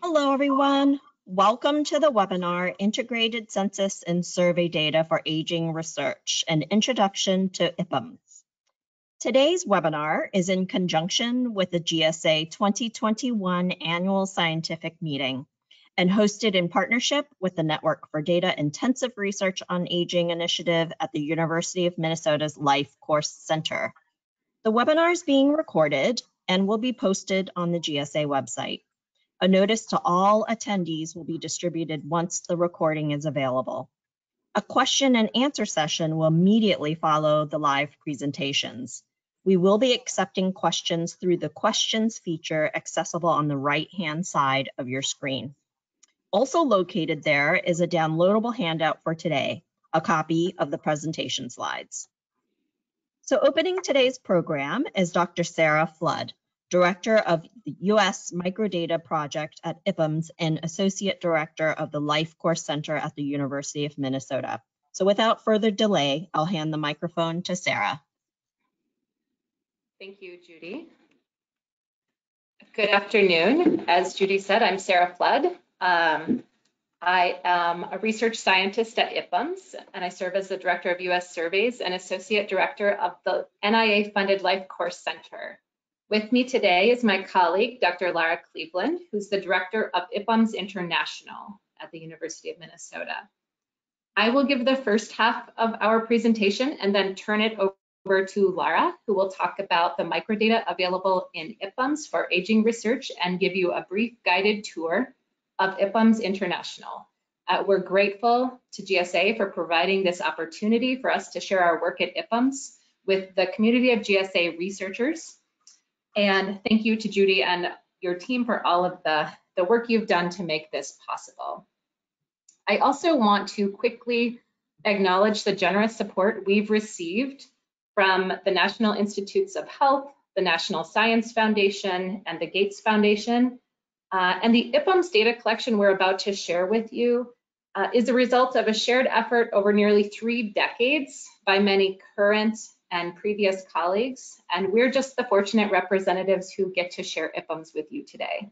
Hello, everyone. Welcome to the webinar, Integrated Census and Survey Data for Aging Research, an introduction to IPUMS. Today's webinar is in conjunction with the GSA 2021 Annual Scientific Meeting and hosted in partnership with the Network for Data Intensive Research on Aging initiative at the University of Minnesota's Life Course Center. The webinar is being recorded and will be posted on the GSA website. A notice to all attendees will be distributed once the recording is available. A question and answer session will immediately follow the live presentations. We will be accepting questions through the questions feature accessible on the right-hand side of your screen. Also located there is a downloadable handout for today, a copy of the presentation slides. So opening today's program is Dr. Sarah Flood, Director of the U.S. Microdata Project at IPUMS and Associate Director of the Life Course Center at the University of Minnesota. So without further delay, I'll hand the microphone to Sarah. Thank you, Judy. Good afternoon. As Judy said, I'm Sarah Flood. Um, I am a research scientist at IPUMS, and I serve as the Director of U.S. Surveys and Associate Director of the NIA-funded Life Course Center. With me today is my colleague, Dr. Lara Cleveland, who's the director of IPUMS International at the University of Minnesota. I will give the first half of our presentation and then turn it over to Lara, who will talk about the microdata available in IPUMS for aging research and give you a brief guided tour of IPUMS International. Uh, we're grateful to GSA for providing this opportunity for us to share our work at IPUMS with the community of GSA researchers and thank you to Judy and your team for all of the, the work you've done to make this possible. I also want to quickly acknowledge the generous support we've received from the National Institutes of Health, the National Science Foundation, and the Gates Foundation. Uh, and the IPUMS data collection we're about to share with you uh, is the result of a shared effort over nearly three decades by many current and previous colleagues, and we're just the fortunate representatives who get to share IPUMS with you today.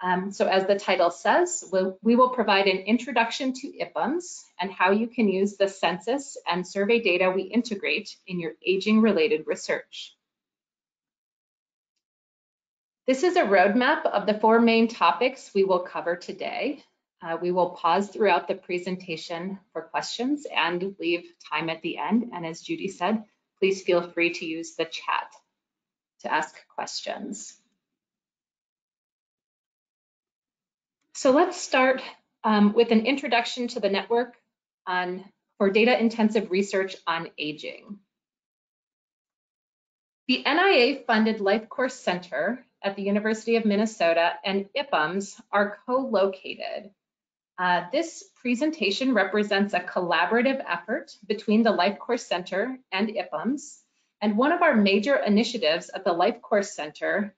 Um, so as the title says, we'll, we will provide an introduction to IPUMS and how you can use the census and survey data we integrate in your aging-related research. This is a roadmap of the four main topics we will cover today. Uh, we will pause throughout the presentation for questions and leave time at the end. And as Judy said, please feel free to use the chat to ask questions. So let's start um, with an introduction to the network on for data intensive research on aging. The NIA funded Life Course Center at the University of Minnesota and IPUMS are co-located uh, this presentation represents a collaborative effort between the Life Course Center and IPUMS. And one of our major initiatives at the Life Course Center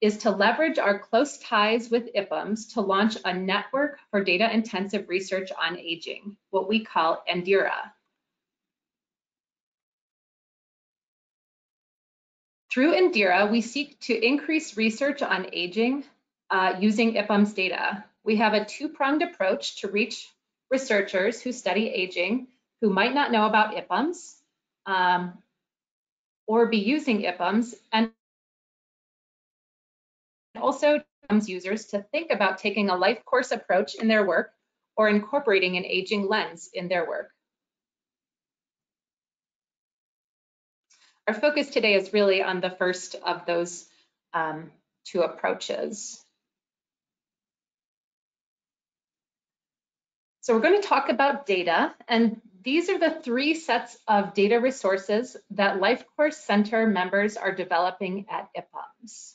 is to leverage our close ties with IPUMS to launch a network for data intensive research on aging, what we call NDIRA. Through NDIRA, we seek to increase research on aging uh, using IPUMS data we have a two-pronged approach to reach researchers who study aging who might not know about IPUMS um, or be using IPUMS and also users to think about taking a life course approach in their work or incorporating an aging lens in their work. Our focus today is really on the first of those um, two approaches. So we're going to talk about data, and these are the three sets of data resources that Life Course Center members are developing at IPUMS.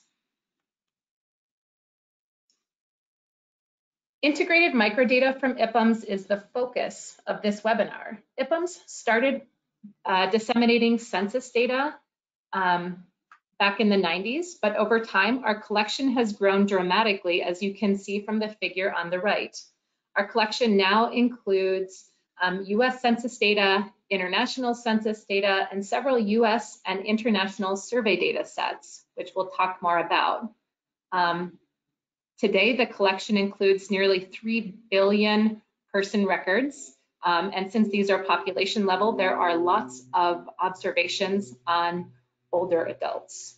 Integrated microdata from IPUMS is the focus of this webinar. IPUMS started uh, disseminating census data um, back in the 90s, but over time, our collection has grown dramatically, as you can see from the figure on the right. Our collection now includes um, US Census data, international census data, and several US and international survey data sets, which we'll talk more about. Um, Today, the collection includes nearly 3 billion person records. Um, and since these are population level, there are lots of observations on older adults.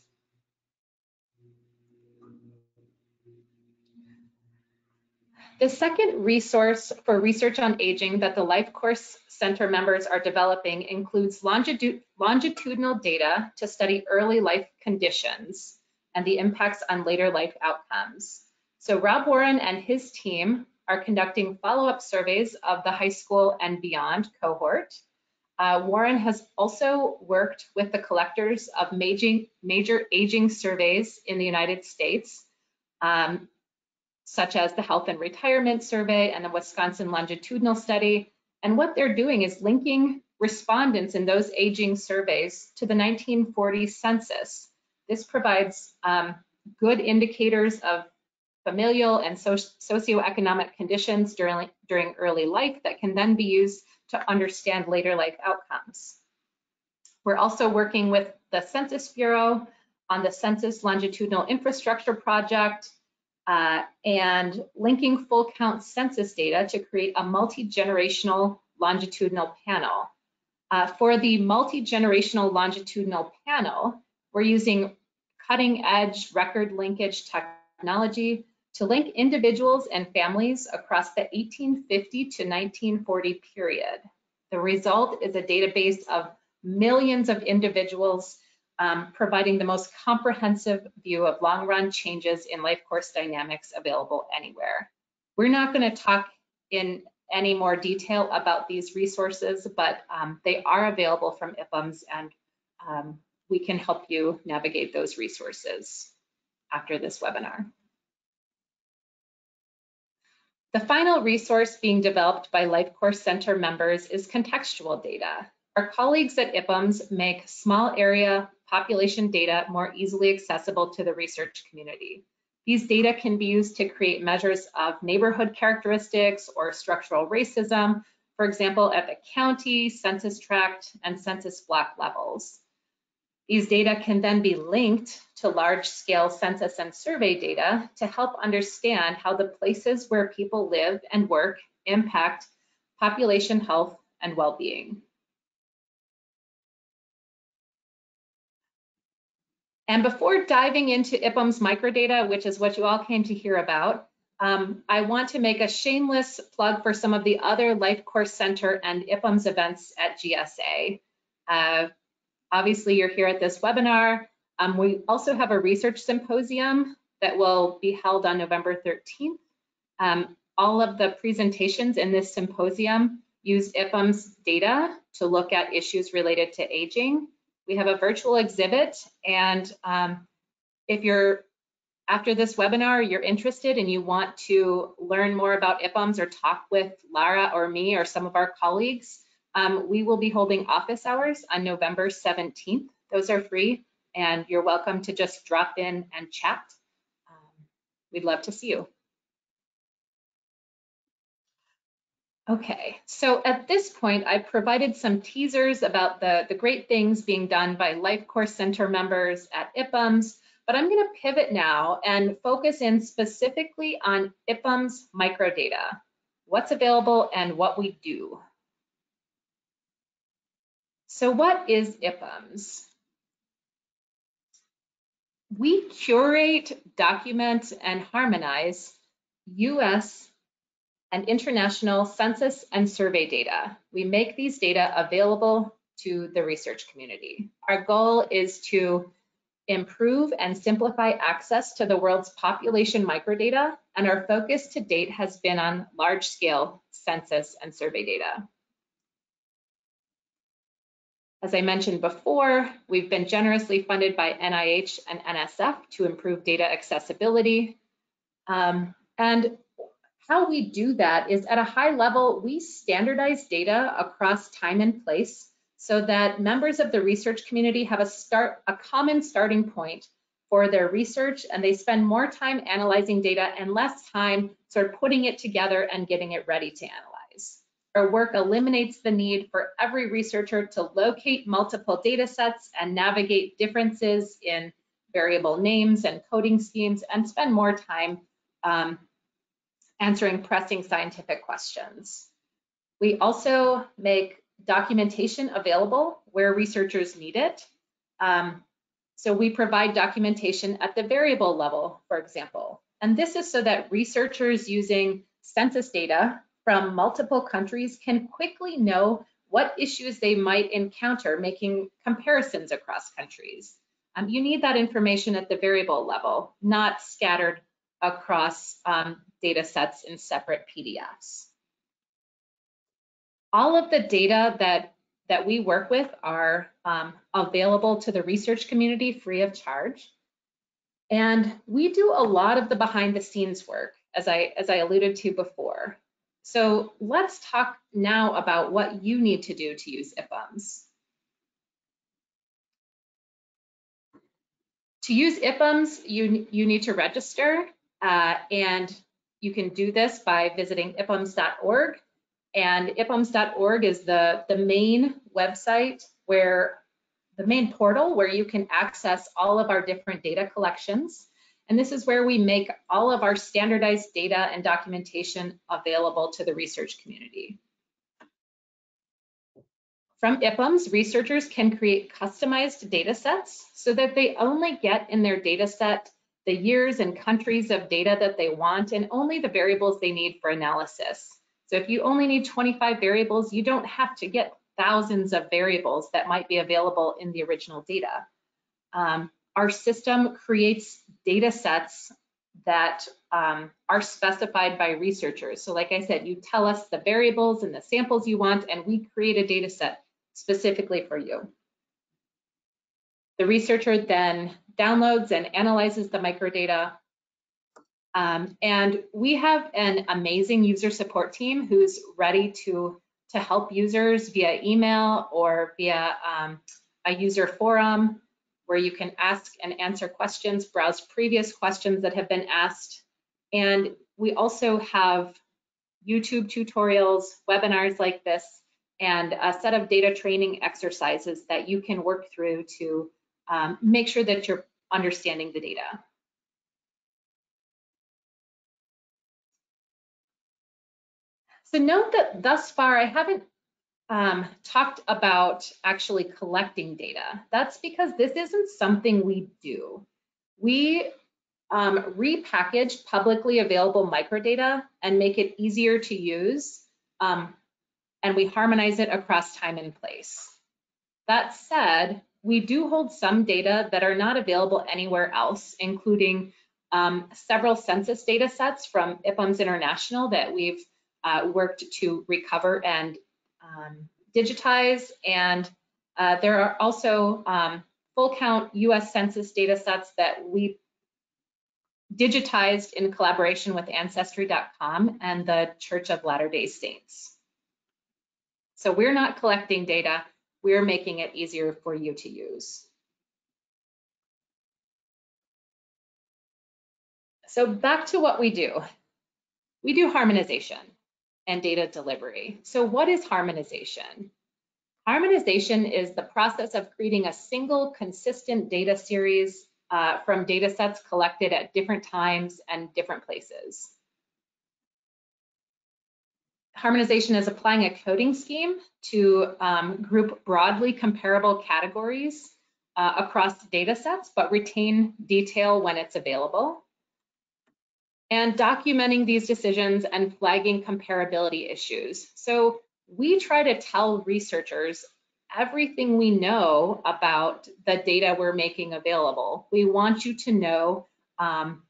The second resource for research on aging that the Life Course Center members are developing includes longitudinal data to study early life conditions and the impacts on later life outcomes. So Rob Warren and his team are conducting follow-up surveys of the high school and beyond cohort. Uh, Warren has also worked with the collectors of major, major aging surveys in the United States um, such as the Health and Retirement Survey and the Wisconsin Longitudinal Study. And what they're doing is linking respondents in those aging surveys to the 1940 census. This provides um, good indicators of familial and socioeconomic conditions during, during early life that can then be used to understand later life outcomes. We're also working with the Census Bureau on the Census Longitudinal Infrastructure Project uh, and linking full count census data to create a multi-generational longitudinal panel. Uh, for the multi-generational longitudinal panel, we're using cutting edge record linkage technology to link individuals and families across the 1850 to 1940 period. The result is a database of millions of individuals um, providing the most comprehensive view of long run changes in life course dynamics available anywhere. We're not going to talk in any more detail about these resources, but um, they are available from IPUMS and um, we can help you navigate those resources after this webinar. The final resource being developed by Life Course Center members is contextual data. Our colleagues at IPUMS make small area population data more easily accessible to the research community. These data can be used to create measures of neighborhood characteristics or structural racism, for example, at the county, census tract, and census block levels. These data can then be linked to large-scale census and survey data to help understand how the places where people live and work impact population health and well-being. And before diving into IPUMS microdata, which is what you all came to hear about, um, I want to make a shameless plug for some of the other Life Course Center and IPUMS events at GSA. Uh, obviously, you're here at this webinar. Um, we also have a research symposium that will be held on November 13th. Um, all of the presentations in this symposium use IPUMS data to look at issues related to aging. We have a virtual exhibit and um, if you're after this webinar, you're interested and you want to learn more about IPUMS or talk with Lara or me or some of our colleagues, um, we will be holding office hours on November 17th. Those are free and you're welcome to just drop in and chat. Um, we'd love to see you. Okay, so at this point, I provided some teasers about the, the great things being done by Life Course Center members at IPUMS, but I'm gonna pivot now and focus in specifically on IPUMS microdata, what's available and what we do. So what is IPUMS? We curate, document, and harmonize US and international census and survey data. We make these data available to the research community. Our goal is to improve and simplify access to the world's population microdata, and our focus to date has been on large-scale census and survey data. As I mentioned before, we've been generously funded by NIH and NSF to improve data accessibility. Um, and how we do that is at a high level, we standardize data across time and place so that members of the research community have a start a common starting point for their research and they spend more time analyzing data and less time sort of putting it together and getting it ready to analyze. Our work eliminates the need for every researcher to locate multiple data sets and navigate differences in variable names and coding schemes and spend more time um, answering pressing scientific questions. We also make documentation available where researchers need it. Um, so we provide documentation at the variable level, for example. And this is so that researchers using census data from multiple countries can quickly know what issues they might encounter making comparisons across countries. Um, you need that information at the variable level, not scattered across um, data sets in separate PDFs. All of the data that, that we work with are um, available to the research community free of charge. And we do a lot of the behind the scenes work, as I, as I alluded to before. So let's talk now about what you need to do to use IPUMS. To use IPUMS, you, you need to register uh, and you can do this by visiting ipums.org. And ipums.org is the, the main website where the main portal where you can access all of our different data collections. And this is where we make all of our standardized data and documentation available to the research community. From IPUMS, researchers can create customized data sets so that they only get in their data set the years and countries of data that they want, and only the variables they need for analysis. So if you only need 25 variables, you don't have to get thousands of variables that might be available in the original data. Um, our system creates data sets that um, are specified by researchers. So like I said, you tell us the variables and the samples you want, and we create a data set specifically for you. The researcher then downloads and analyzes the microdata. Um, and we have an amazing user support team who's ready to, to help users via email or via um, a user forum where you can ask and answer questions, browse previous questions that have been asked. And we also have YouTube tutorials, webinars like this, and a set of data training exercises that you can work through to um, make sure that you're understanding the data. So note that thus far I haven't um, talked about actually collecting data. That's because this isn't something we do. We um, repackage publicly available microdata and make it easier to use, um, and we harmonize it across time and place. That said, we do hold some data that are not available anywhere else, including um, several census data sets from IPUMS International that we've uh, worked to recover and um, digitize. And uh, there are also um, full count US Census data sets that we digitized in collaboration with Ancestry.com and the Church of Latter-day Saints. So we're not collecting data, we're making it easier for you to use. So back to what we do. We do harmonization and data delivery. So what is harmonization? Harmonization is the process of creating a single consistent data series uh, from data sets collected at different times and different places. Harmonization is applying a coding scheme to um, group broadly comparable categories uh, across data sets, but retain detail when it's available. And documenting these decisions and flagging comparability issues. So we try to tell researchers everything we know about the data we're making available. We want you to know um,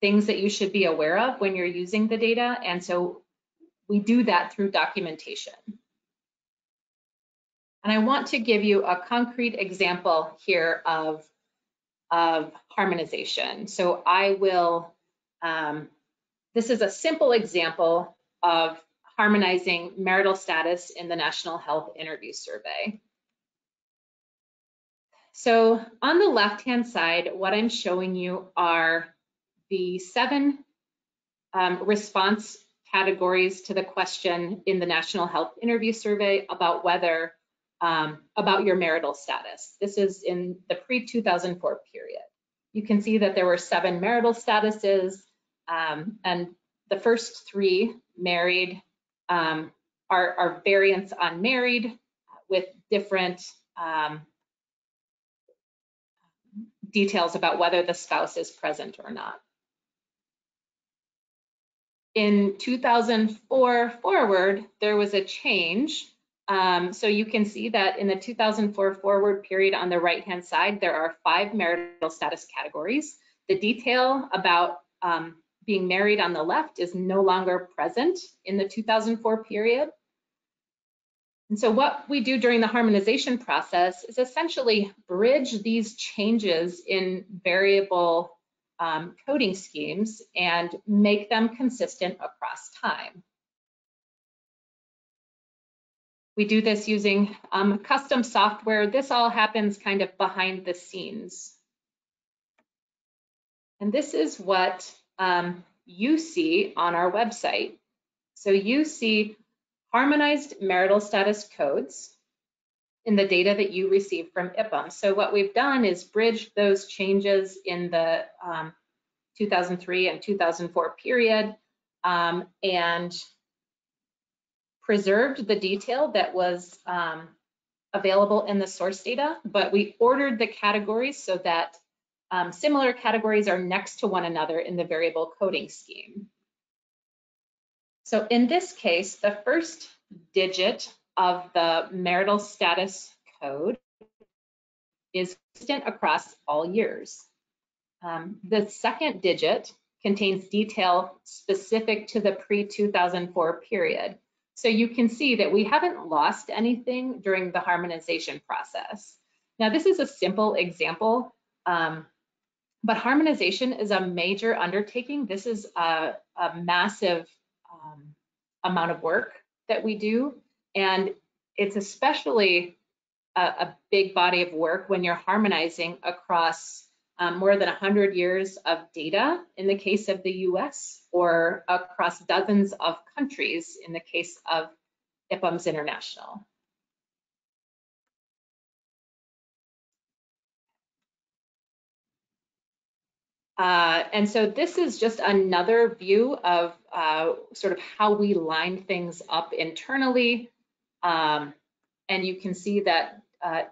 things that you should be aware of when you're using the data. And so we do that through documentation. And I want to give you a concrete example here of, of harmonization. So I will, um, this is a simple example of harmonizing marital status in the National Health Interview Survey. So on the left-hand side, what I'm showing you are the seven um, response categories to the question in the National Health Interview Survey about whether, um, about your marital status. This is in the pre-2004 period. You can see that there were seven marital statuses. Um, and the first three married um, are, are variants on married with different um, details about whether the spouse is present or not. In 2004 forward, there was a change. Um, so you can see that in the 2004 forward period on the right-hand side, there are five marital status categories. The detail about um, being married on the left is no longer present in the 2004 period. And so what we do during the harmonization process is essentially bridge these changes in variable um, coding schemes and make them consistent across time. We do this using um, custom software. This all happens kind of behind the scenes. And this is what um, you see on our website. So you see harmonized marital status codes in the data that you receive from IPUMS. So what we've done is bridged those changes in the um, 2003 and 2004 period um, and preserved the detail that was um, available in the source data, but we ordered the categories so that um, similar categories are next to one another in the variable coding scheme. So in this case, the first digit of the marital status code is consistent across all years. Um, the second digit contains detail specific to the pre-2004 period. So you can see that we haven't lost anything during the harmonization process. Now, this is a simple example. Um, but harmonization is a major undertaking. This is a, a massive um, amount of work that we do. And it's especially a, a, big body of work when you're harmonizing across um, more than 100 years of data in the case of the US or across dozens of countries in the case of IPUMS International. Uh, and so this is just another view of uh, sort of how we line things up internally. Um, and you can see that uh,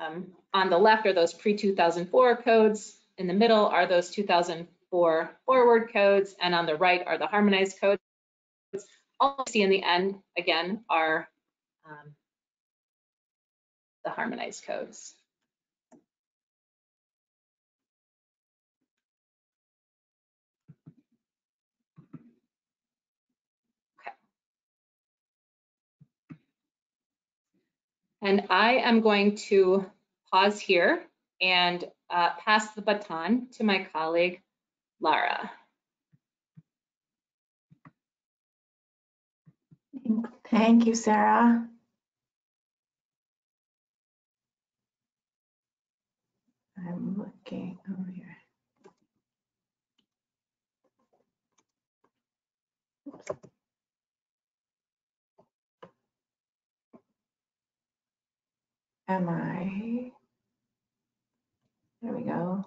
um, on the left are those pre-2004 codes. In the middle are those 2004 forward codes. And on the right are the harmonized codes. All you see in the end, again, are um, the harmonized codes. And I am going to pause here and uh, pass the baton to my colleague, Lara. Thank you, Sarah. I'm looking over here. Am I? There we go.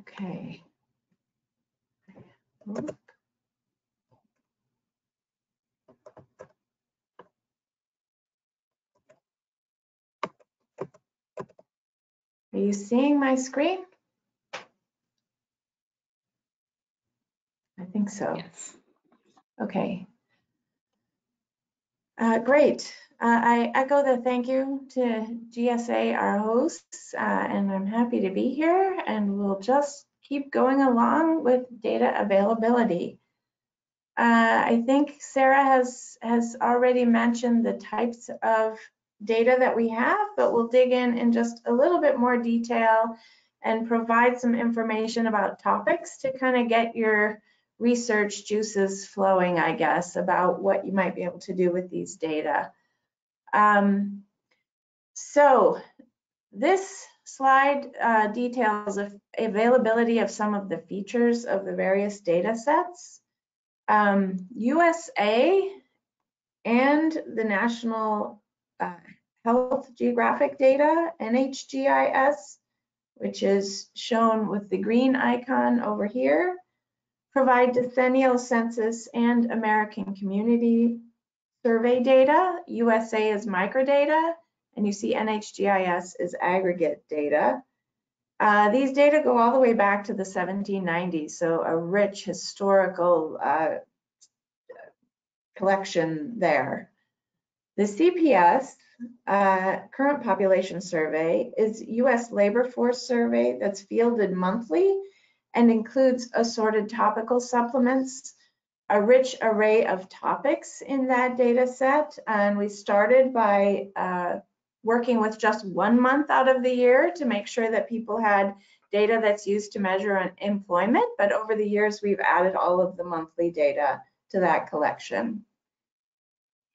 Okay. Are you seeing my screen? Think so. Yes. Okay. Uh, great. Uh, I echo the thank you to GSA, our hosts, uh, and I'm happy to be here and we'll just keep going along with data availability. Uh, I think Sarah has, has already mentioned the types of data that we have, but we'll dig in in just a little bit more detail and provide some information about topics to kind of get your research juices flowing, I guess, about what you might be able to do with these data. Um, so this slide uh, details of availability of some of the features of the various data sets. Um, USA and the National uh, Health Geographic Data, NHGIS, which is shown with the green icon over here, provide decennial census and American Community Survey data. USA is microdata, and you see NHGIS is aggregate data. Uh, these data go all the way back to the 1790s, so a rich historical uh, collection there. The CPS, uh, Current Population Survey, is US labor force survey that's fielded monthly and includes assorted topical supplements, a rich array of topics in that data set. And we started by uh, working with just one month out of the year to make sure that people had data that's used to measure employment. But over the years, we've added all of the monthly data to that collection.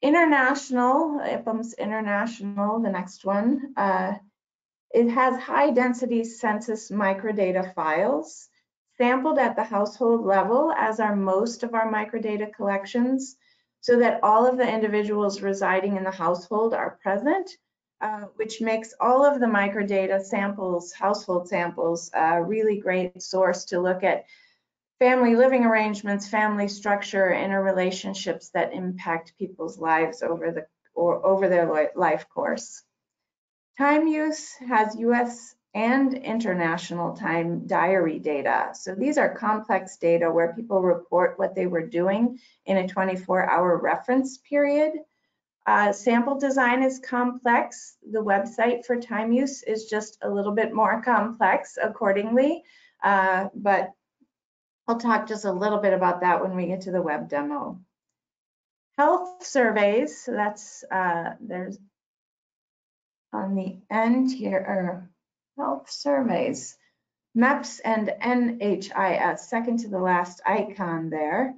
International, IPUMS International, the next one, uh, it has high density census microdata files sampled at the household level as are most of our microdata collections so that all of the individuals residing in the household are present, uh, which makes all of the microdata samples, household samples, a really great source to look at family living arrangements, family structure, interrelationships that impact people's lives over the or over their life course. Time use has US and international time diary data. So these are complex data where people report what they were doing in a 24 hour reference period. Uh, sample design is complex. The website for time use is just a little bit more complex accordingly, uh, but I'll talk just a little bit about that when we get to the web demo. Health surveys, so that's, uh, there's on the end here, health surveys, MEPS and NHIS, second to the last icon there,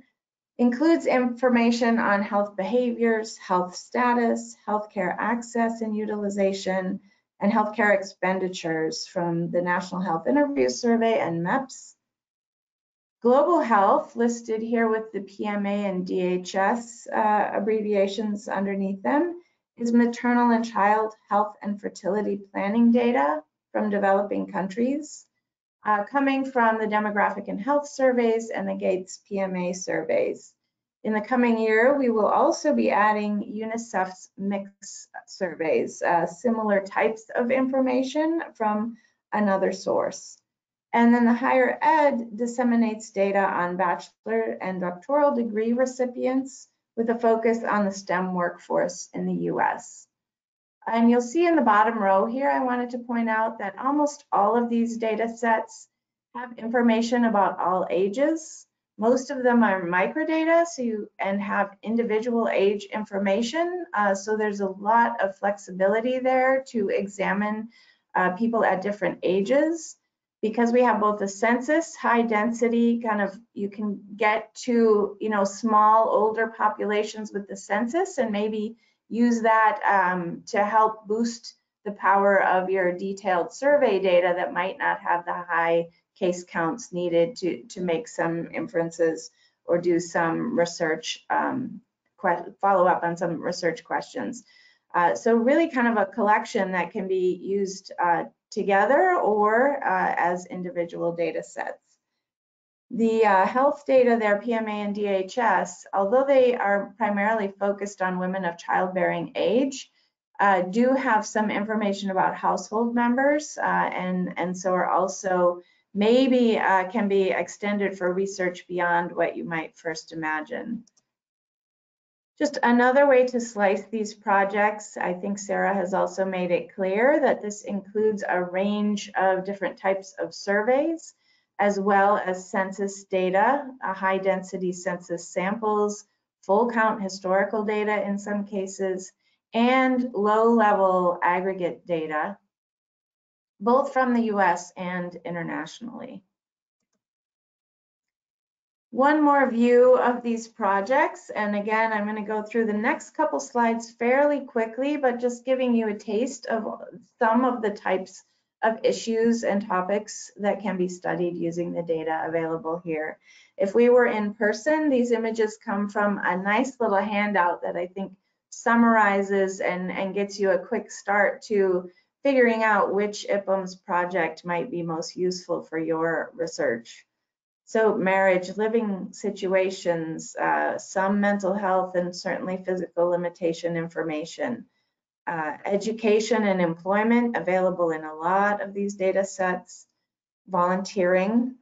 includes information on health behaviors, health status, healthcare access and utilization, and healthcare expenditures from the National Health Interview Survey and MEPS. Global Health, listed here with the PMA and DHS uh, abbreviations underneath them, is maternal and child health and fertility planning data from developing countries, uh, coming from the demographic and health surveys and the Gates PMA surveys. In the coming year, we will also be adding UNICEF's MICS surveys, uh, similar types of information from another source. And then the higher ed disseminates data on bachelor and doctoral degree recipients with a focus on the STEM workforce in the US. And you'll see in the bottom row here, I wanted to point out that almost all of these data sets have information about all ages. Most of them are microdata so you, and have individual age information. Uh, so there's a lot of flexibility there to examine uh, people at different ages because we have both the census, high density, kind of you can get to, you know, small older populations with the census and maybe use that um, to help boost the power of your detailed survey data that might not have the high case counts needed to, to make some inferences or do some research, um, follow up on some research questions. Uh, so really kind of a collection that can be used uh, together or uh, as individual data sets. The uh, health data there, PMA and DHS, although they are primarily focused on women of childbearing age, uh, do have some information about household members uh, and, and so are also maybe uh, can be extended for research beyond what you might first imagine. Just another way to slice these projects, I think Sarah has also made it clear that this includes a range of different types of surveys, as well as census data, uh, high density census samples, full count historical data in some cases, and low level aggregate data, both from the US and internationally. One more view of these projects, and again, I'm going to go through the next couple slides fairly quickly, but just giving you a taste of some of the types of issues and topics that can be studied using the data available here. If we were in person, these images come from a nice little handout that I think summarizes and, and gets you a quick start to figuring out which IPUMS project might be most useful for your research. So marriage, living situations, uh, some mental health, and certainly physical limitation information. Uh, education and employment available in a lot of these data sets. Volunteering,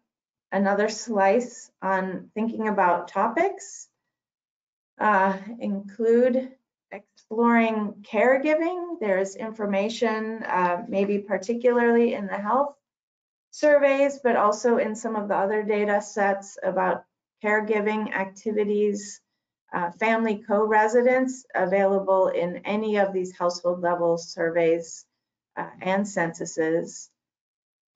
another slice on thinking about topics. Uh, include exploring caregiving. There's information, uh, maybe particularly in the health surveys, but also in some of the other data sets about caregiving activities, uh, family co-residence available in any of these household level surveys uh, and censuses.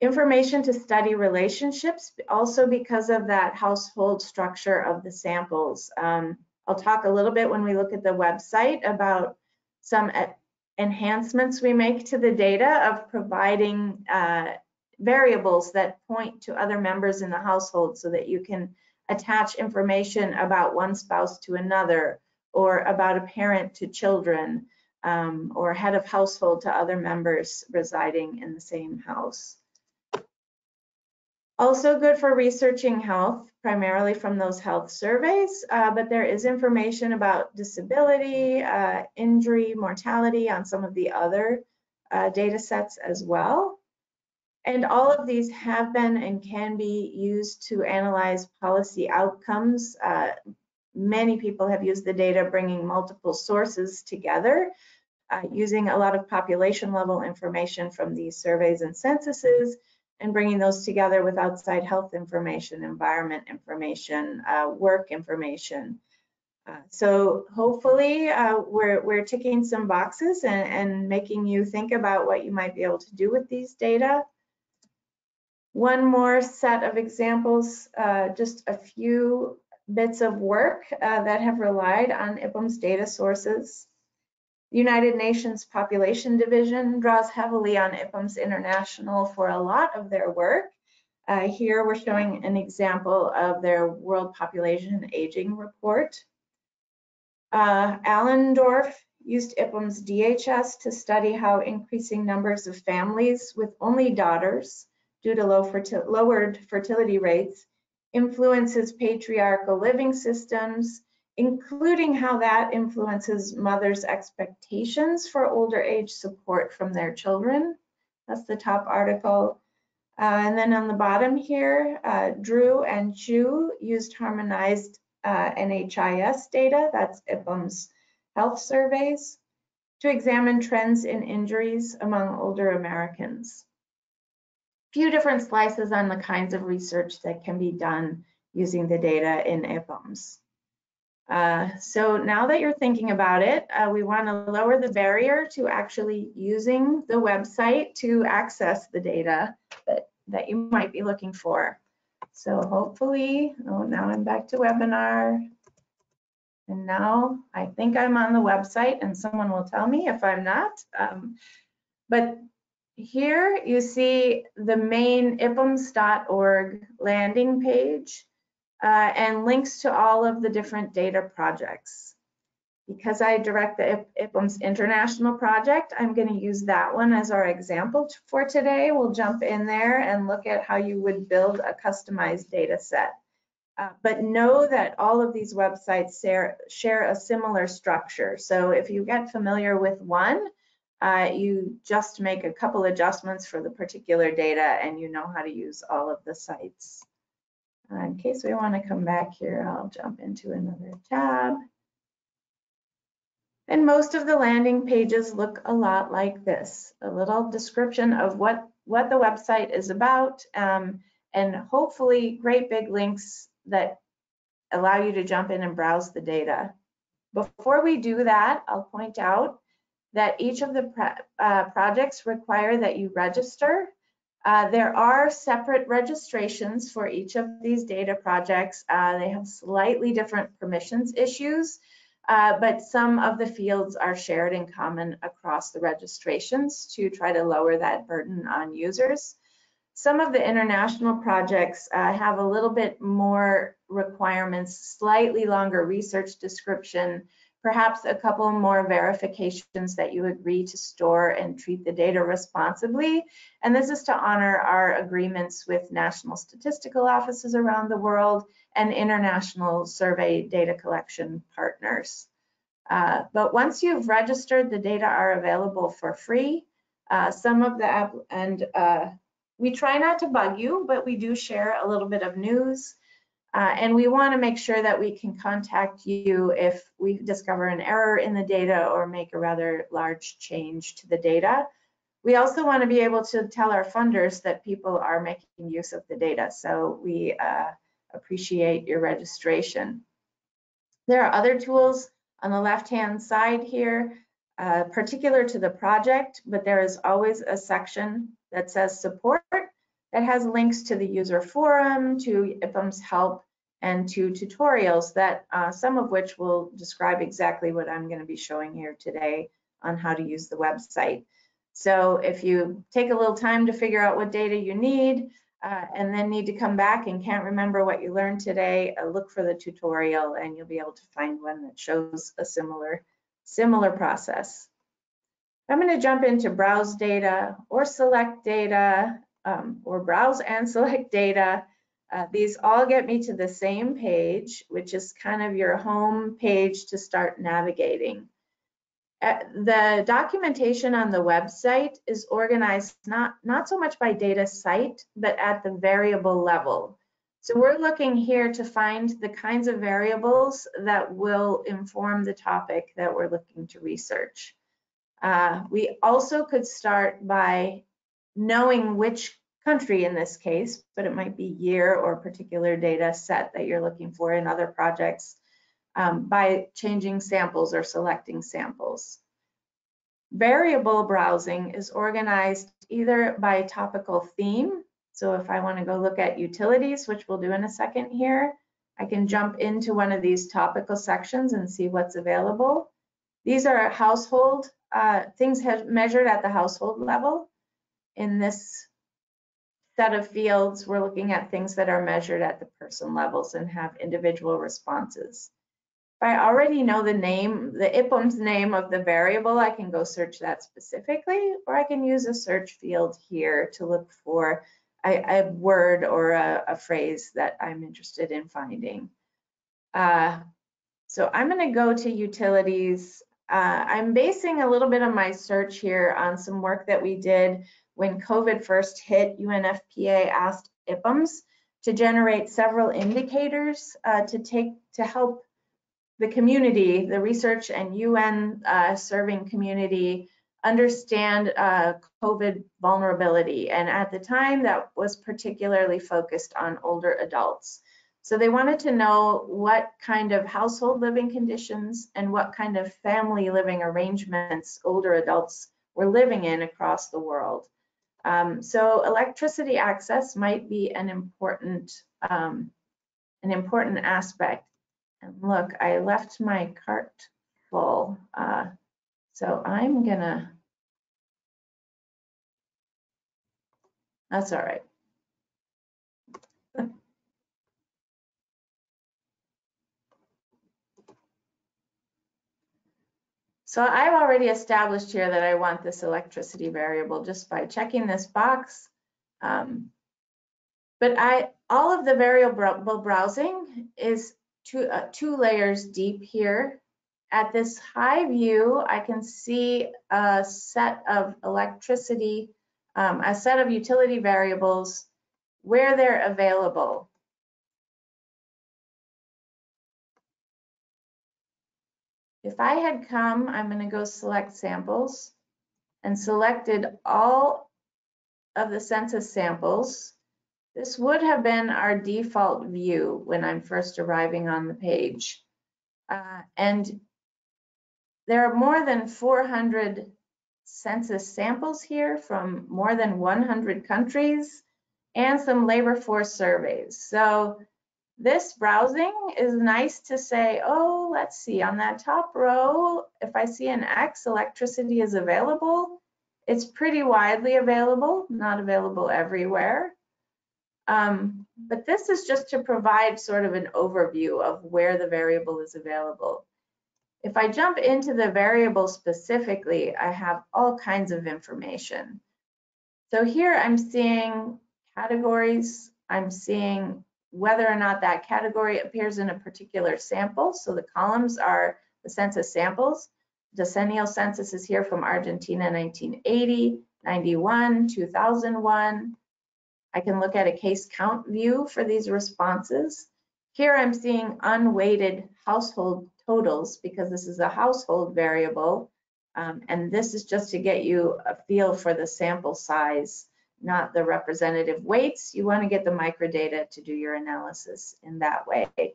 Information to study relationships, also because of that household structure of the samples. Um, I'll talk a little bit when we look at the website about some enhancements we make to the data of providing uh, variables that point to other members in the household so that you can attach information about one spouse to another or about a parent to children um, or head of household to other members residing in the same house. Also good for researching health, primarily from those health surveys, uh, but there is information about disability, uh, injury, mortality on some of the other uh, data sets as well. And all of these have been and can be used to analyze policy outcomes. Uh, many people have used the data bringing multiple sources together uh, using a lot of population level information from these surveys and censuses and bringing those together with outside health information, environment information, uh, work information. Uh, so hopefully uh, we're, we're ticking some boxes and, and making you think about what you might be able to do with these data. One more set of examples, uh, just a few bits of work uh, that have relied on IPUMS data sources. United Nations Population Division draws heavily on IPUMS International for a lot of their work. Uh, here we're showing an example of their World Population Aging Report. Uh, Allendorf used IPUMS DHS to study how increasing numbers of families with only daughters due to low fertil lowered fertility rates influences patriarchal living systems including how that influences mothers' expectations for older age support from their children. That's the top article. Uh, and then on the bottom here, uh, Drew and Chu used harmonized uh, NHIS data, that's IPUMS health surveys, to examine trends in injuries among older Americans. Few different slices on the kinds of research that can be done using the data in IPUMS. Uh, so now that you're thinking about it, uh, we want to lower the barrier to actually using the website to access the data that, that you might be looking for. So hopefully, oh, now I'm back to webinar. And now I think I'm on the website and someone will tell me if I'm not. Um, but here you see the main ipums.org landing page uh, and links to all of the different data projects. Because I direct the IPUMS International Project, I'm going to use that one as our example for today. We'll jump in there and look at how you would build a customized data set. Uh, but know that all of these websites share, share a similar structure. So if you get familiar with one, uh, you just make a couple adjustments for the particular data and you know how to use all of the sites. Uh, in case we want to come back here, I'll jump into another tab. And most of the landing pages look a lot like this, a little description of what, what the website is about, um, and hopefully great big links that allow you to jump in and browse the data. Before we do that, I'll point out that each of the uh, projects require that you register uh, there are separate registrations for each of these data projects. Uh, they have slightly different permissions issues, uh, but some of the fields are shared in common across the registrations to try to lower that burden on users. Some of the international projects uh, have a little bit more requirements, slightly longer research description, perhaps a couple more verifications that you agree to store and treat the data responsibly. And this is to honor our agreements with national statistical offices around the world and international survey data collection partners. Uh, but once you've registered, the data are available for free. Uh, some of the and uh, we try not to bug you, but we do share a little bit of news. Uh, and we want to make sure that we can contact you if we discover an error in the data or make a rather large change to the data. We also want to be able to tell our funders that people are making use of the data. So we uh, appreciate your registration. There are other tools on the left-hand side here, uh, particular to the project, but there is always a section that says support that has links to the user forum, to IPUMS help, and to tutorials that uh, some of which will describe exactly what I'm going to be showing here today on how to use the website. So if you take a little time to figure out what data you need uh, and then need to come back and can't remember what you learned today, uh, look for the tutorial and you'll be able to find one that shows a similar, similar process. I'm going to jump into browse data or select data um, or browse and select data. Uh, these all get me to the same page, which is kind of your home page to start navigating. Uh, the documentation on the website is organized not, not so much by data site, but at the variable level. So we're looking here to find the kinds of variables that will inform the topic that we're looking to research. Uh, we also could start by knowing which country in this case, but it might be year or particular data set that you're looking for in other projects um, by changing samples or selecting samples. Variable browsing is organized either by topical theme. So if I want to go look at utilities, which we'll do in a second here, I can jump into one of these topical sections and see what's available. These are household uh, things measured at the household level. In this set of fields, we're looking at things that are measured at the person levels and have individual responses. If I already know the name, the IPUMS name of the variable, I can go search that specifically, or I can use a search field here to look for a, a word or a, a, phrase that I'm interested in finding. Uh, so I'm going to go to utilities uh, I'm basing a little bit of my search here on some work that we did when COVID first hit. UNFPA asked IPUMS to generate several indicators uh, to take to help the community, the research and UN uh, serving community understand uh, COVID vulnerability. And at the time, that was particularly focused on older adults. So they wanted to know what kind of household living conditions and what kind of family living arrangements older adults were living in across the world. Um, so electricity access might be an important um, an important aspect. And look, I left my cart full, uh, so I'm gonna. That's all right. So I've already established here that I want this electricity variable just by checking this box. Um, but I, all of the variable browsing is two, uh, two layers deep here. At this high view, I can see a set of electricity, um, a set of utility variables where they're available. If I had come, I'm going to go select samples and selected all of the census samples, this would have been our default view when I'm first arriving on the page. Uh, and there are more than 400 census samples here from more than 100 countries and some labor force surveys. So this browsing is nice to say, oh, let's see, on that top row, if I see an X, electricity is available. It's pretty widely available, not available everywhere. Um, but this is just to provide sort of an overview of where the variable is available. If I jump into the variable specifically, I have all kinds of information. So here I'm seeing categories. I'm seeing whether or not that category appears in a particular sample. So the columns are the census samples. Decennial census is here from Argentina 1980, 91, 2001. I can look at a case count view for these responses. Here I'm seeing unweighted household totals because this is a household variable. Um, and this is just to get you a feel for the sample size, not the representative weights. You want to get the microdata to do your analysis in that way. Uh,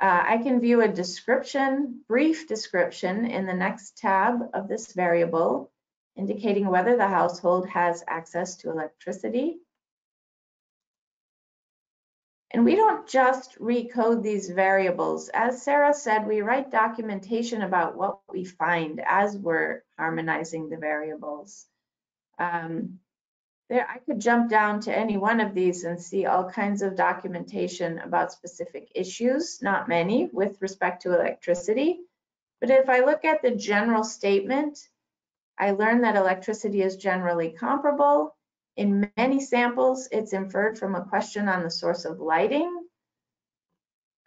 I can view a description, brief description in the next tab of this variable, indicating whether the household has access to electricity. And we don't just recode these variables. As Sarah said, we write documentation about what we find as we're harmonizing the variables. Um, there, I could jump down to any one of these and see all kinds of documentation about specific issues, not many, with respect to electricity. But if I look at the general statement, I learned that electricity is generally comparable. In many samples, it's inferred from a question on the source of lighting.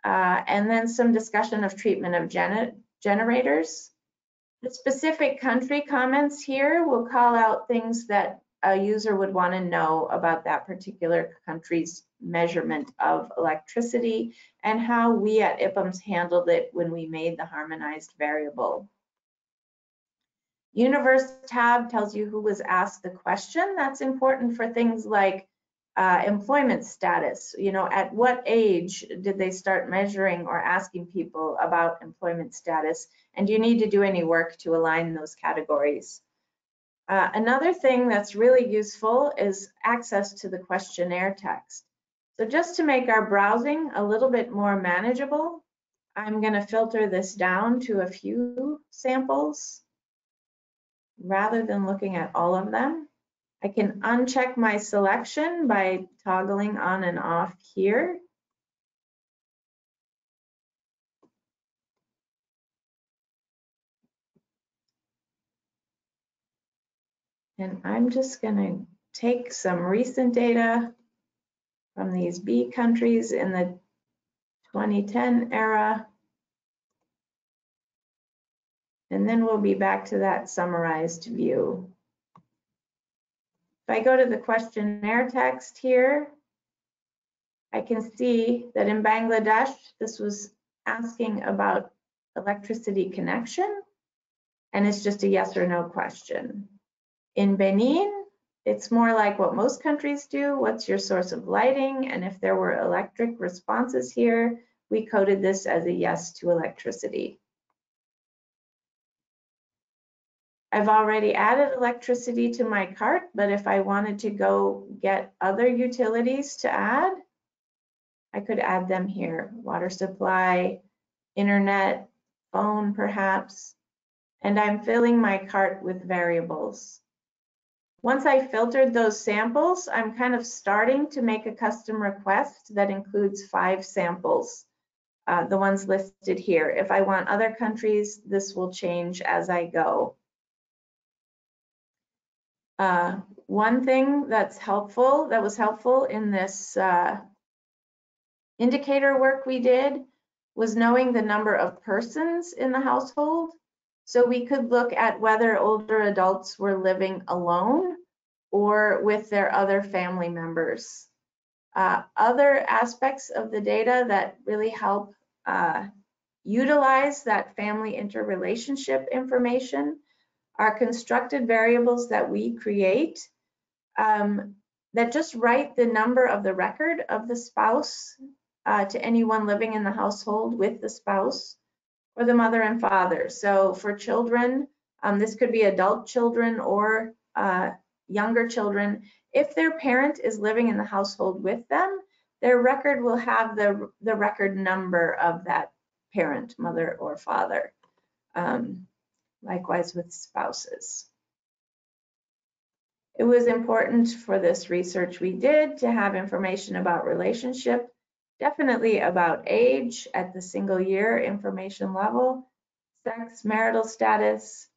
Uh, and then some discussion of treatment of gener generators. The specific country comments here will call out things that a user would want to know about that particular country's measurement of electricity and how we at IPUMS handled it when we made the harmonized variable. Universe tab tells you who was asked the question. That's important for things like uh, employment status. You know, at what age did they start measuring or asking people about employment status? And do you need to do any work to align those categories? Uh, another thing that's really useful is access to the questionnaire text. So just to make our browsing a little bit more manageable, I'm going to filter this down to a few samples rather than looking at all of them. I can uncheck my selection by toggling on and off here. And I'm just going to take some recent data from these B countries in the 2010 era. And then we'll be back to that summarized view. If I go to the questionnaire text here, I can see that in Bangladesh, this was asking about electricity connection, and it's just a yes or no question. In Benin, it's more like what most countries do. What's your source of lighting? And if there were electric responses here, we coded this as a yes to electricity. I've already added electricity to my cart, but if I wanted to go get other utilities to add, I could add them here. Water supply, internet, phone perhaps, and I'm filling my cart with variables. Once I filtered those samples, I'm kind of starting to make a custom request that includes five samples, uh, the ones listed here. If I want other countries, this will change as I go. Uh, one thing that's helpful, that was helpful in this uh, indicator work we did was knowing the number of persons in the household. So we could look at whether older adults were living alone or with their other family members. Uh, other aspects of the data that really help uh, utilize that family interrelationship information are constructed variables that we create um, that just write the number of the record of the spouse uh, to anyone living in the household with the spouse or the mother and father. So for children, um, this could be adult children or uh, younger children. If their parent is living in the household with them, their record will have the, the record number of that parent, mother or father. Um, likewise with spouses. It was important for this research we did to have information about relationship, definitely about age at the single year information level, sex, marital status.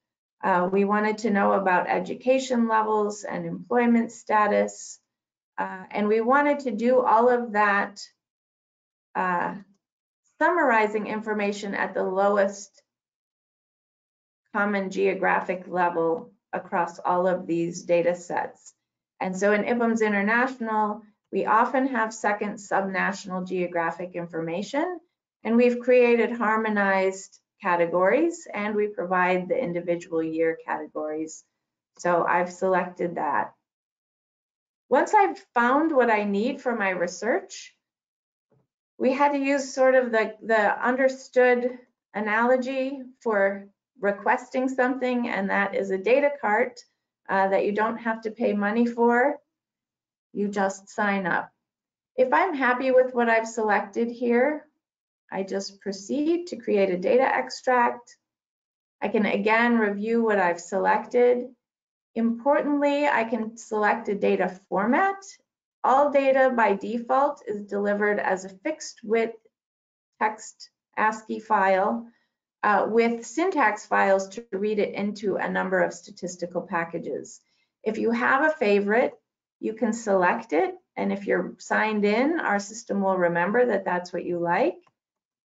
Uh, we wanted to know about education levels and employment status. Uh, and we wanted to do all of that uh, summarizing information at the lowest common geographic level across all of these data sets. And so in IPUMS International, we often have second subnational geographic information, and we've created harmonized categories, and we provide the individual year categories. So I've selected that. Once I've found what I need for my research, we had to use sort of the, the understood analogy for requesting something, and that is a data cart uh, that you don't have to pay money for. You just sign up. If I'm happy with what I've selected here, I just proceed to create a data extract. I can again review what I've selected. Importantly, I can select a data format. All data by default is delivered as a fixed width text ASCII file uh, with syntax files to read it into a number of statistical packages. If you have a favorite, you can select it. And if you're signed in, our system will remember that that's what you like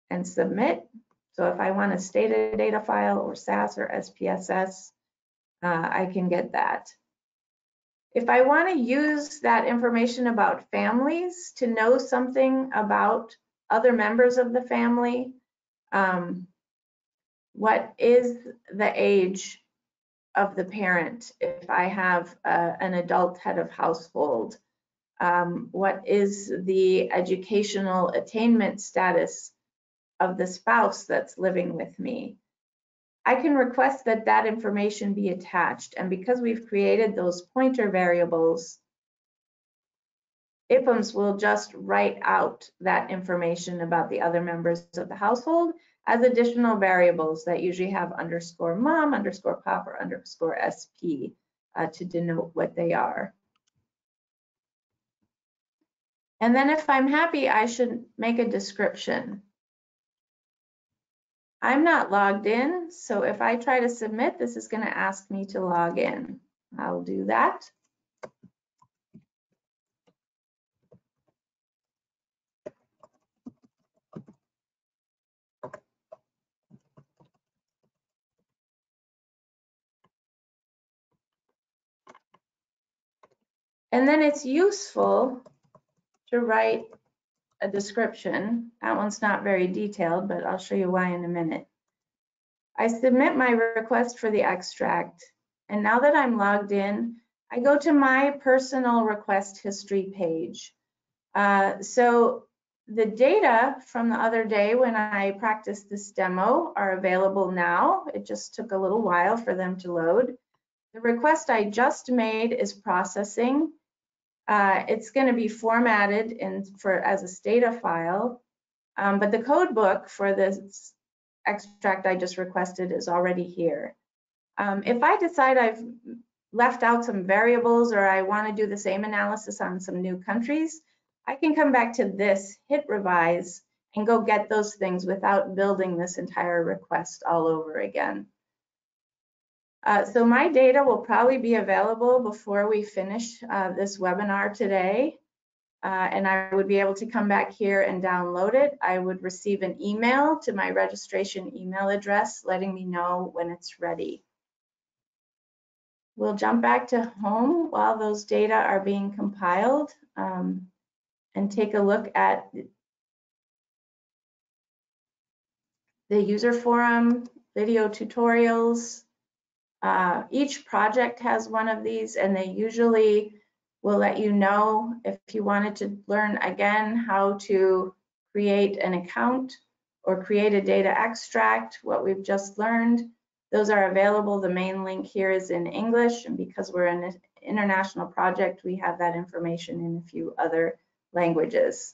and submit. So if I want a Stata data file or SAS or SPSS, uh, I can get that. If I want to use that information about families to know something about other members of the family, um, what is the age of the parent if I have uh, an adult head of household? Um, what is the educational attainment status of the spouse that's living with me. I can request that that information be attached. And because we've created those pointer variables, IPUMS will just write out that information about the other members of the household as additional variables that usually have underscore mom, underscore pop, or underscore SP uh, to denote what they are. And then if I'm happy, I should make a description. I'm not logged in, so if I try to submit, this is going to ask me to log in. I'll do that. And then it's useful to write a description. That one's not very detailed, but I'll show you why in a minute. I submit my request for the extract, and now that I'm logged in, I go to my personal request history page. Uh, so the data from the other day when I practiced this demo are available now. It just took a little while for them to load. The request I just made is processing. Uh, it's going to be formatted in for as a Stata file, um, but the code book for this extract I just requested is already here. Um, if I decide I've left out some variables or I want to do the same analysis on some new countries, I can come back to this, hit revise, and go get those things without building this entire request all over again. Uh, so my data will probably be available before we finish uh, this webinar today. Uh, and I would be able to come back here and download it. I would receive an email to my registration email address letting me know when it's ready. We'll jump back to home while those data are being compiled um, and take a look at the user forum, video tutorials, uh, each project has one of these and they usually will let you know if you wanted to learn again how to create an account or create a data extract, what we've just learned. Those are available. The main link here is in English and because we're an international project, we have that information in a few other languages.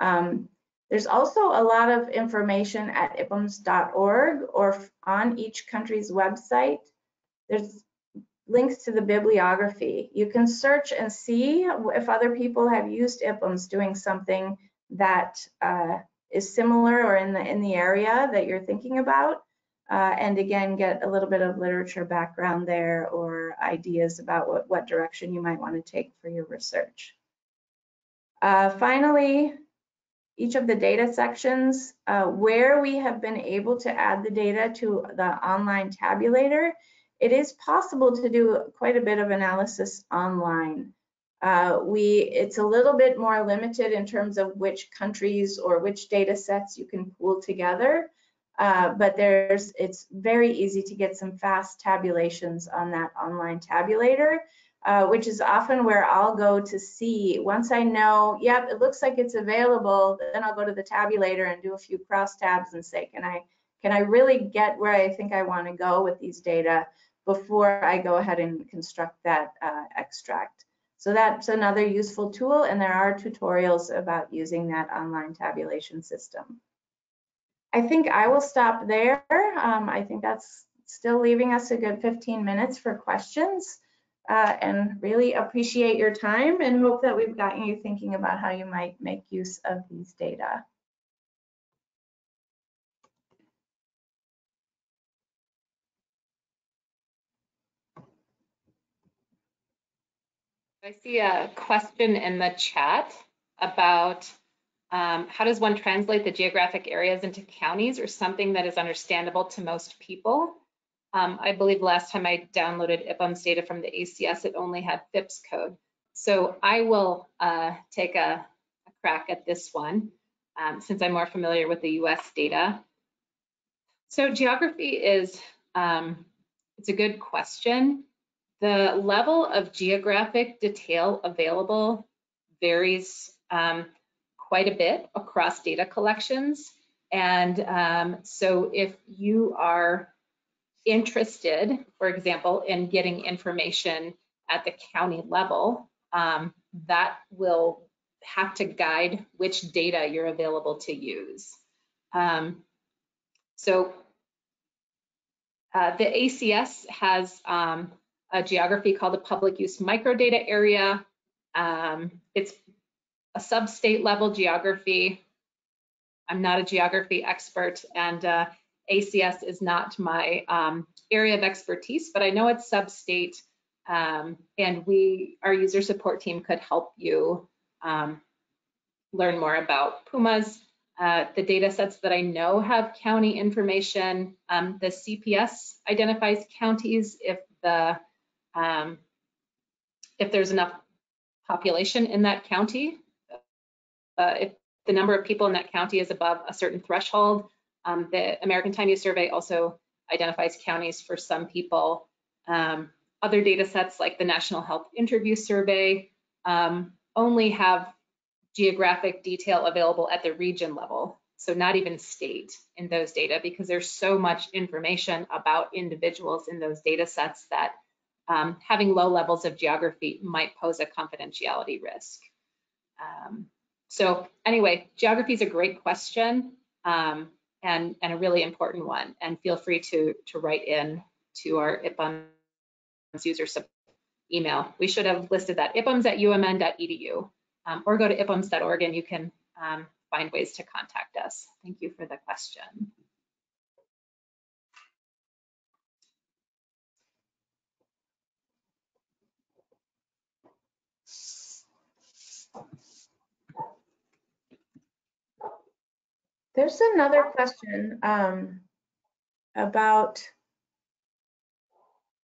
Um, there's also a lot of information at ipums.org or on each country's website there's links to the bibliography. You can search and see if other people have used IPUMS doing something that uh, is similar or in the in the area that you're thinking about. uh, and again, get a little bit of literature background there or ideas about what, what direction you might want to take for your research. Uh, finally, each of the data sections, uh, where we have been able to add the data to the online tabulator, it is possible to do quite a bit of analysis online. Uh, we, it's a little bit more limited in terms of which countries or which data sets you can pool together. Uh, but there's, it's very easy to get some fast tabulations on that online tabulator, uh, which is often where I'll go to see, once I know, yep, it looks like it's available, then I'll go to the tabulator and do a few cross tabs and say, can I, can I really get where I think I want to go with these data before I go ahead and construct that uh, extract. So that's another useful tool, and there are tutorials about using that online tabulation system. I think I will stop there. Um, I think that's still leaving us a good 15 minutes for questions. Uh, and really appreciate your time and hope that we've gotten you thinking about how you might make use of these data. I see a question in the chat about um, how does one translate the geographic areas into counties or something that is understandable to most people? Um, I believe last time I downloaded IPUMS data from the ACS, it only had FIPS code. So I will uh, take a, a, crack at this one um, since I'm more familiar with the US data. So geography is, um, it's a good question. The level of geographic detail available varies um, quite a bit across data collections. And um, so if you are interested, for example, in getting information at the county level, um, that will have to guide which data you're available to use. Um, so uh, the ACS has um, a geography called the public use microdata area. Um, it's a sub-state level geography. I'm not a geography expert and uh, ACS is not my um, area of expertise, but I know it's sub-state um, and we, our user support team could help you um, learn more about PUMAs. Uh, the data sets that I know have county information, um, the CPS identifies counties if the um, if there's enough population in that county. Uh, if the number of people in that county is above a certain threshold, um, the American Time Use Survey also identifies counties for some people. Um, other data sets like the National Health Interview Survey um, only have geographic detail available at the region level, so not even state in those data because there's so much information about individuals in those data sets that um, having low levels of geography might pose a confidentiality risk. Um, so anyway, geography is a great question um, and, and a really important one. And feel free to, to write in to our IPUMS user email. We should have listed that, ipums at umn.edu, um, or go to ipums.org and you can um, find ways to contact us. Thank you for the question. There's another question um, about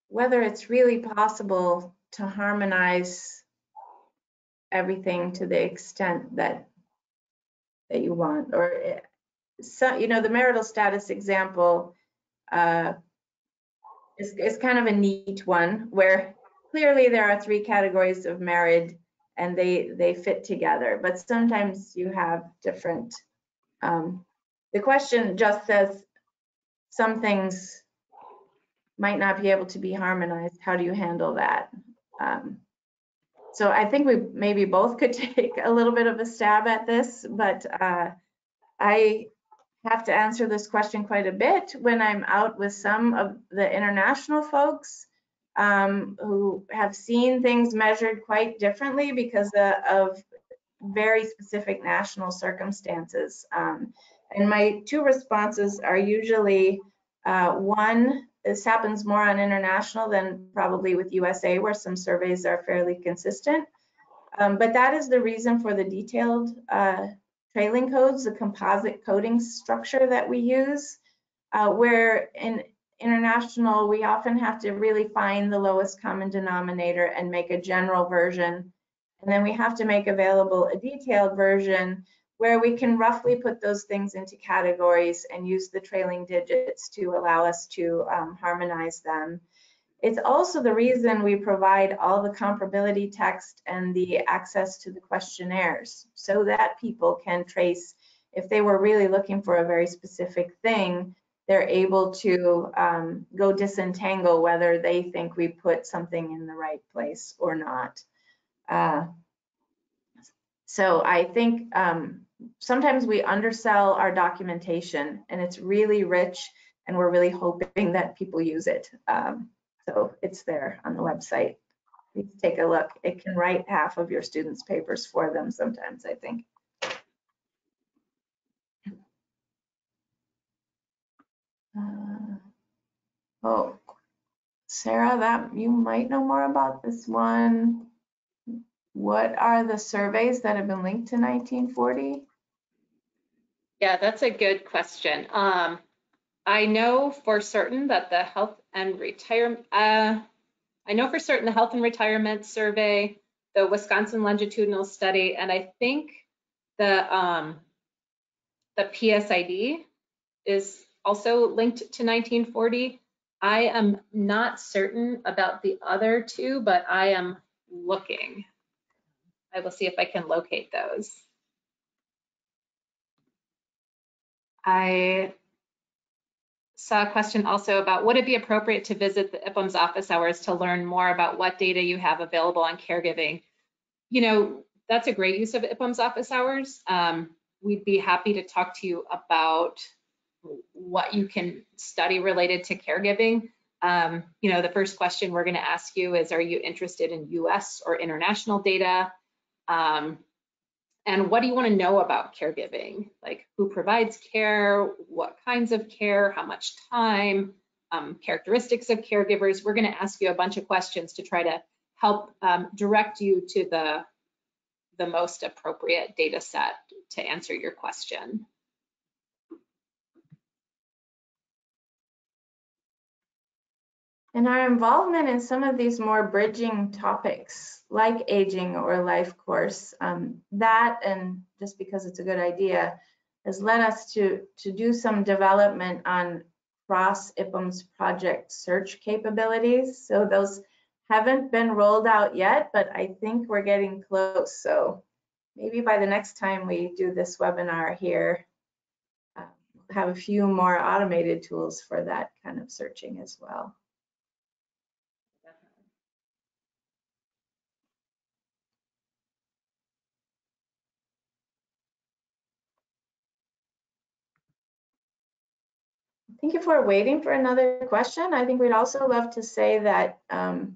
whether it's really possible to harmonize everything to the extent that that you want or eh, so you know the marital status example uh, is, is kind of a neat one where clearly there are three categories of married and they they fit together but sometimes you have different um, the question just says some things might not be able to be harmonized. How do you handle that? Um, so I think we maybe both could take a little bit of a stab at this, but uh, I have to answer this question quite a bit when I'm out with some of the international folks um, who have seen things measured quite differently because uh, of very specific national circumstances. Um, and my two responses are usually Uh, one, this happens more on international than probably with USA, where some surveys are fairly consistent. Um, but that is the reason for the detailed uh, trailing codes, the composite coding structure that we use, uh, where in international, we often have to really find the lowest common denominator and make a general version. And then we have to make available a detailed version where we can roughly put those things into categories and use the trailing digits to allow us to um, harmonize them. It's also the reason we provide all the comparability text and the access to the questionnaires so that people can trace if they were really looking for a very specific thing, they're able to um, go disentangle whether they think we put something in the right place or not. Uh, so I think um, sometimes we undersell our documentation and it's really rich and we're really hoping that people use it. Um, so it's there on the website. Please take a look. It can write half of your students' papers for them sometimes, I think. Uh, oh, Sarah, that you might know more about this one. What are the surveys that have been linked to 1940? Yeah, that's a good question. Um, I know for certain that the health and retirement, uh, I know for certain the health and retirement survey, the Wisconsin longitudinal study, and I think the um, the PSID is also linked to 1940. I am not certain about the other two, but I am looking. I will see if I can locate those. I saw a question also about would it be appropriate to visit the IPUMS office hours to learn more about what data you have available on caregiving? You know, that's a great use of IPUMS office hours. Um, we'd be happy to talk to you about what you can study related to caregiving. Um, you know, the first question we're going to ask you is, are you interested in US or international data? Um, and what do you want to know about caregiving? Like who provides care, what kinds of care, how much time, um, characteristics of caregivers. We're going to ask you a bunch of questions to try to help um, direct you to the, the most appropriate data set to answer your question. And our involvement in some of these more bridging topics like aging or life course, um, that and just because it's a good idea has led us to, to do some development on cross IPUMS project search capabilities. So those haven't been rolled out yet, but I think we're getting close. So maybe by the next time we do this webinar here, uh, we'll have a few more automated tools for that kind of searching as well. Thank you for waiting for another question. I think we'd also love to say that um,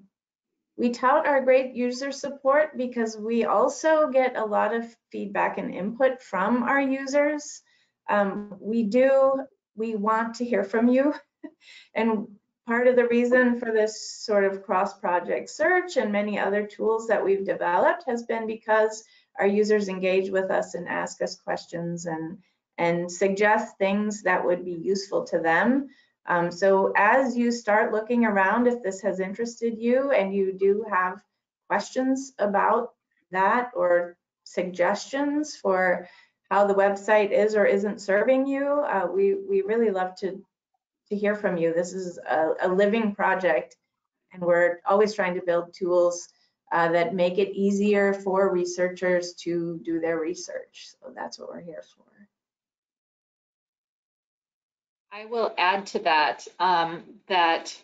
we tout our great user support because we also get a lot of feedback and input from our users. Um, we do, we want to hear from you. and part of the reason for this sort of cross-project search and many other tools that we've developed has been because our users engage with us and ask us questions and and suggest things that would be useful to them. Um, so as you start looking around, if this has interested you and you do have questions about that or suggestions for how the website is or isn't serving you, uh, we, we really love to, to hear from you. This is a, a living project and we're always trying to build tools uh, that make it easier for researchers to do their research. So that's what we're here for. I will add to that um, that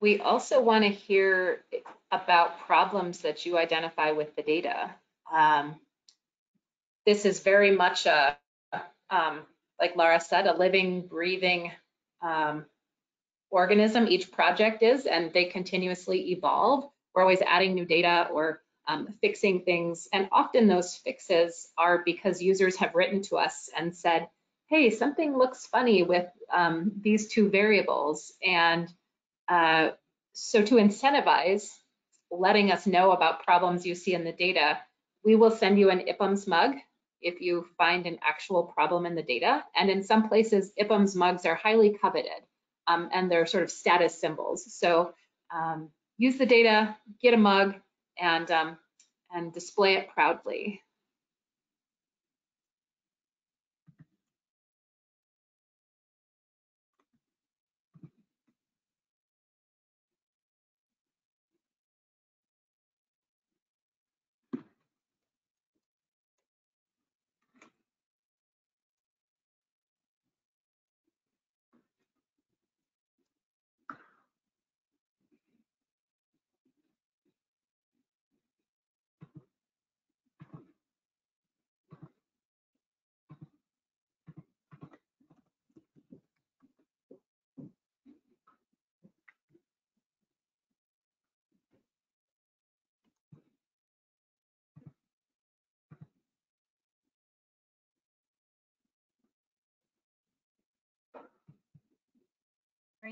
we also want to hear about problems that you identify with the data. Um, this is very much a, um, like Laura said, a living, breathing um, organism. Each project is, and they continuously evolve. We're always adding new data or um, fixing things. And often those fixes are because users have written to us and said, hey, something looks funny with um, these two variables. And uh, so to incentivize letting us know about problems you see in the data, we will send you an IPUMS mug if you find an actual problem in the data. And in some places, IPUMS mugs are highly coveted um, and they're sort of status symbols. So um, use the data, get a mug, and, um, and display it proudly.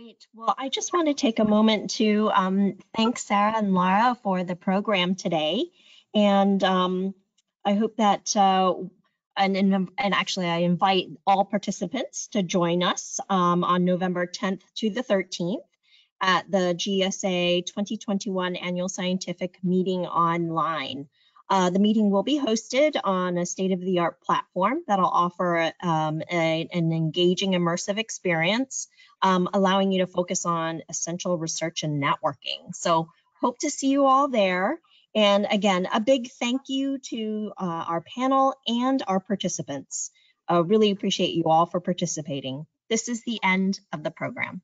Great. Well, I just want to take a moment to um, thank Sarah and Lara for the program today. And um, I hope that, uh, and, and, and actually I invite all participants to join us um, on November 10th to the 13th at the GSA 2021 Annual Scientific Meeting online. Uh, the meeting will be hosted on a state-of-the-art platform that'll offer um, a, an engaging immersive experience um, allowing you to focus on essential research and networking. So hope to see you all there. And again, a big thank you to uh, our panel and our participants. Uh, really appreciate you all for participating. This is the end of the program.